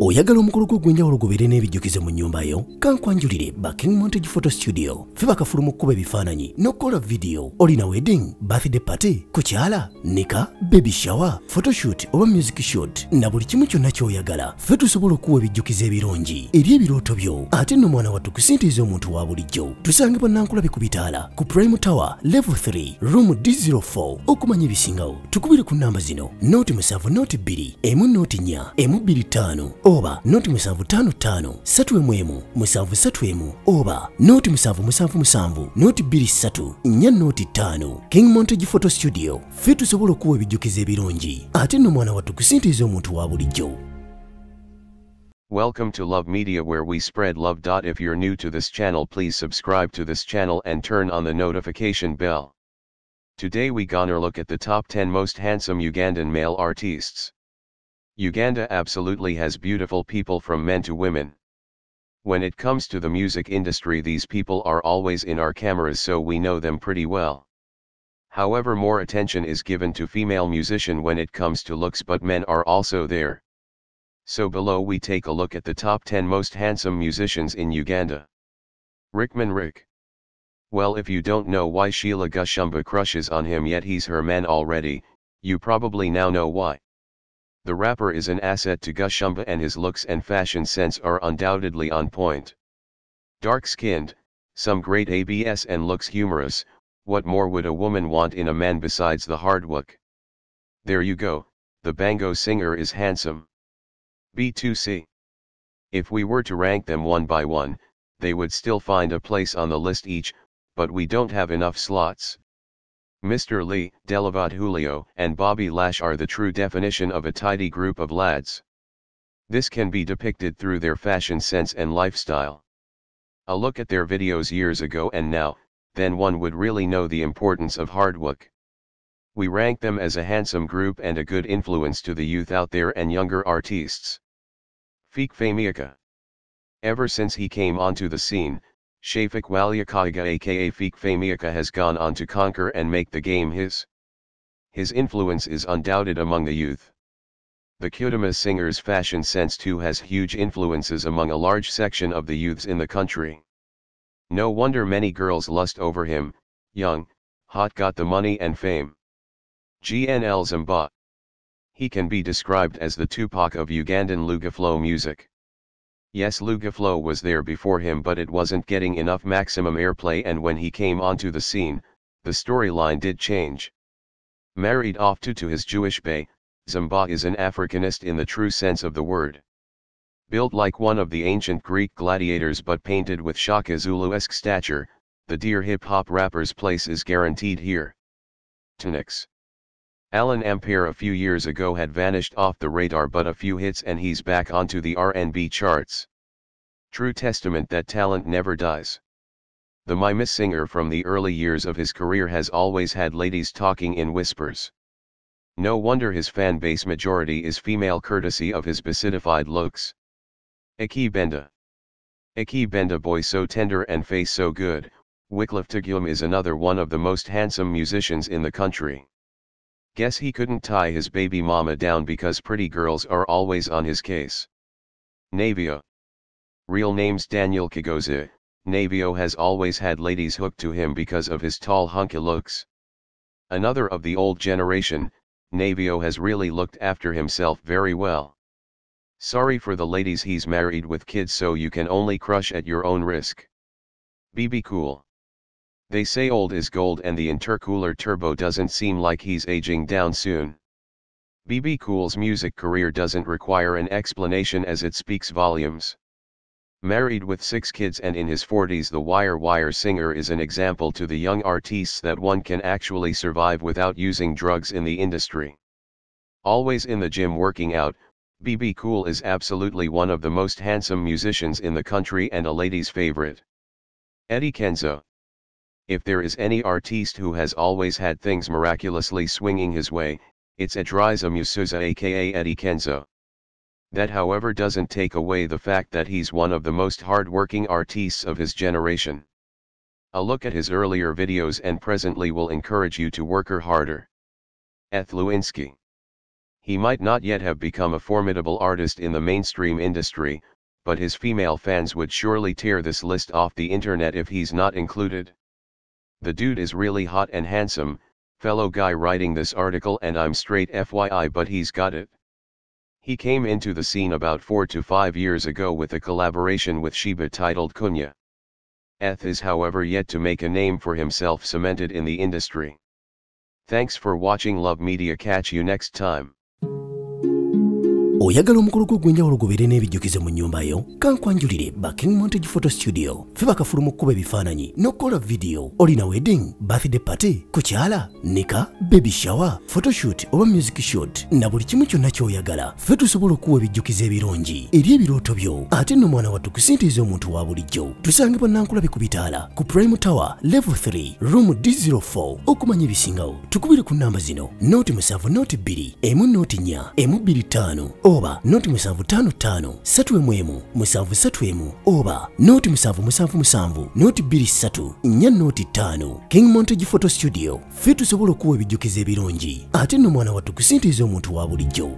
oyagala omukolo gwo ogw'enjawulo gubeere n'ebijjukize mu nnyumba yo? Kankwanjulire ba king montage photo studio. Fe bakafuluma okkuba ebifaananyi n'okukola vidiyo olina wedding birthday party kukyala nika baby shower photoshoot oba music shoot. Na buli kimu kyonna ky'oyagala fe tusobola okuwa ebijjukizo ebirungi. Eri ebirooto byo. Ate nno mwana wattu kusintiiza omuntu wa bulijjo. Tusange bannankulabe ku bitaala. Ku prime tower level 3 room d04 okumanya ebisingawo tukubire ku nnamba zino. Noti musanvu noti bbiri emu noti nnya emu bbiri ttaano oba noti musanvu ttaano ttaano ssatu emu emu musanvu ssatu emu oba noti musanvu musanvu musanvu noti bbiri ssatu nnya noti ttaano king montage photo studio fe tusobola okuwa ebijjukizo ebirungi ate mwana wattu kusintiiza omuntu wa bulijjo Welcome to Love Media where we spread love. If you're new to this channel please subscribe to this channel and turn on the notification bell. Today we gonna look at the top 10 most handsome Ugandan male artists. Uganda absolutely has beautiful people from men to women. When it comes to the music industry these people are always in our cameras so we know them pretty well. However more attention is given to female musician when it comes to looks but men are also there. So below we take a look at the top 10 most handsome musicians in Uganda. Rickman Rick. Well if you don't know why Sheila Gashumba crushes on him yet he's her man already, you probably now know why. The rapper is an asset to Gashumba and his looks and fashion sense are undoubtedly on point. Dark-skinned, some great ABS and looks humorous, what more would a woman want in a man besides the hard work? There you go, the bango singer is handsome. B2C. If we were to rank them one by one, they would still find a place on the list each, but we don't have enough slots. Mr. Lee, Delavat Julio, and Bobby Lash are the true definition of a tidy group of lads. This can be depicted through their fashion sense and lifestyle. A look at their videos years ago and now, then one would really know the importance of hard work. We rank them as a handsome group and a good influence to the youth out there and younger artists. Fik Fameica. Ever since he came onto the scene, Shafik Walyakaiga aka Fik Fameica has gone on to conquer and make the game his. His influence is undoubted among the youth. The Kudama singer's fashion sense too has huge influences among a large section of the youths in the country. No wonder many girls lust over him, young, hot got the money and fame. GNL Zamba. He can be described as the Tupac of Ugandan Lugaflow music. Yes Lugaflow was there before him but it wasn't getting enough maximum airplay and when he came onto the scene, the storyline did change. Married off to to his Jewish bay, Zamba is an Africanist in the true sense of the word. Built like one of the ancient Greek gladiators but painted with Shaka Zulu-esque stature, the dear hip-hop rapper's place is guaranteed here. Toniks. Alan Ampaire a few years ago had vanished off the radar but a few hits and he's back onto the R&B charts. True testament that talent never dies. The Mimis singer from the early years of his career has always had ladies talking in whispers. No wonder his fan base majority is female courtesy of his besidified looks. Aki Benda. Aki Benda boy so tender and face so good, Wycliffe Tugum is another one of the most handsome musicians in the country. Guess he couldn't tie his baby mama down because pretty girls are always on his case. Navio. Real name's Daniel Kigozi, Navio has always had ladies hooked to him because of his tall hunky looks. Another of the old generation, Navio has really looked after himself very well. Sorry for the ladies he's married with kids so you can only crush at your own risk. Bebe Cool. They say old is gold and the intercooler turbo doesn't seem like he's aging down soon. Bebe Cool's music career doesn't require an explanation as it speaks volumes. Married with six kids and in his 40s the Wire Wire singer is an example to the young artists that one can actually survive without using drugs in the industry. Always in the gym working out, Bebe Cool is absolutely one of the most handsome musicians in the country and a lady's favorite. Eddie Kenzo. If there is any artiste who has always had things miraculously swinging his way, it's Edrisa Musuuza aka Eddie Kenzo. That however doesn't take away the fact that he's one of the most hard-working artists of his generation. A look at his earlier videos and presently will encourage you to work her harder. Eth Lewinsky. He might not yet have become a formidable artist in the mainstream industry, but his female fans would surely tear this list off the internet if he's not included. The dude is really hot and handsome, fellow guy writing this article and I'm straight FYI but he's got it. He came into the scene about 4 to 5 years ago with a collaboration with Sheebah titled Kunya. Eth is however yet to make a name for himself cemented in the industry. Thanks for watching Love Media catch you next time. Oyagala omukolo gwo ogw'enjawulo gubeere n'ebijjukize mu nnyumba yo kankwanjulire baking montage photo studio. Fe bakafuluma okkuba ebifaananyi n'okukola vidiyo olina wedding birthday party kukyala nika baby shower photoshoot oba music shoot. Na buli kimu kyonna ky'oyagala fe tusobola okuwa ebijjukizo ebirungi. Eri ebirooto byo ate nno mwana wattu kusintiiza omuntu wa bulijjo. Tusangibwa nankulabe ku bitaala ku prime tower level 3 room d04 okumanya ebisingawo tukubire ku namba zino noti musanvu noti bbiri emu noti nnya emu bbiri ttaano oba noti musanvu ttaano ttaano ssatu emu emu musanvu ssatu emu oba noti musanvu musanvu musanvu noti bbiri ssatu nnya noti ttaano king montage photo studio fe tusobola okuwa ebijjukizo ebirungi ate nno mwana wattu kusintiiza omuntu wa bulijjo